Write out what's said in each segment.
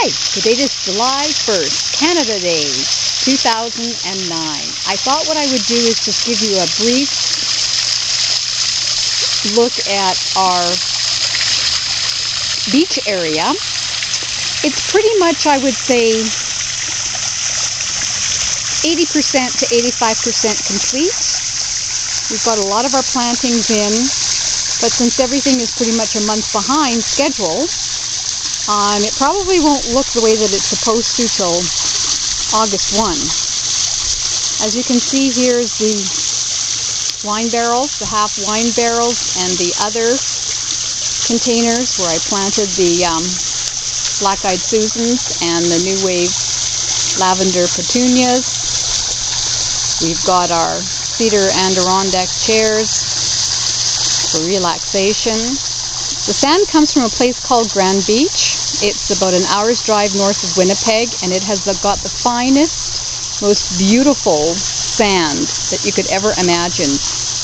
Hi, date is July 1st, Canada Day, 2009. I thought what I would do is just give you a brief look at our beach area. It's pretty much, I would say, 80% to 85% complete. We've got a lot of our plantings in, but since everything is pretty much a month behind schedule, um, it probably won't look the way that it's supposed to till August 1. As you can see, here's the wine barrels, the half wine barrels, and the other containers where I planted the um, black-eyed Susans and the New Wave lavender petunias. We've got our cedar Adirondack chairs for relaxation. The sand comes from a place called Grand Beach. It's about an hour's drive north of Winnipeg, and it has got the finest, most beautiful sand that you could ever imagine.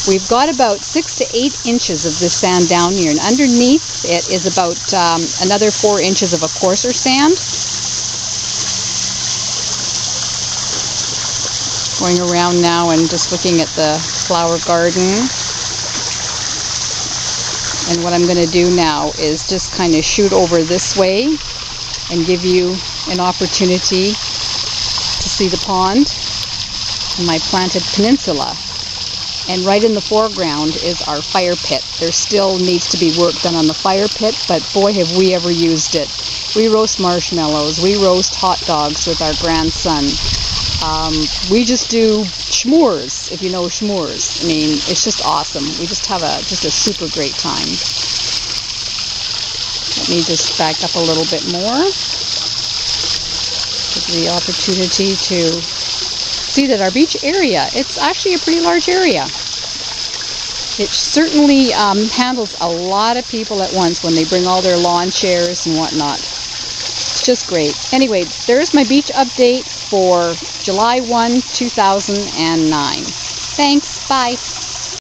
We've got about six to eight inches of this sand down here, and underneath it is about um, another four inches of a coarser sand. Going around now and just looking at the flower garden. And what I'm going to do now is just kind of shoot over this way and give you an opportunity to see the pond and my planted peninsula. And right in the foreground is our fire pit. There still needs to be work done on the fire pit, but boy have we ever used it. We roast marshmallows, we roast hot dogs with our grandson. Um, we just do schmores, if you know schmores. I mean, it's just awesome. We just have a just a super great time. Let me just back up a little bit more. Give the opportunity to see that our beach area, it's actually a pretty large area. It certainly um, handles a lot of people at once when they bring all their lawn chairs and whatnot. Just great. Anyway, there's my beach update for July 1, 2009. Thanks. Bye.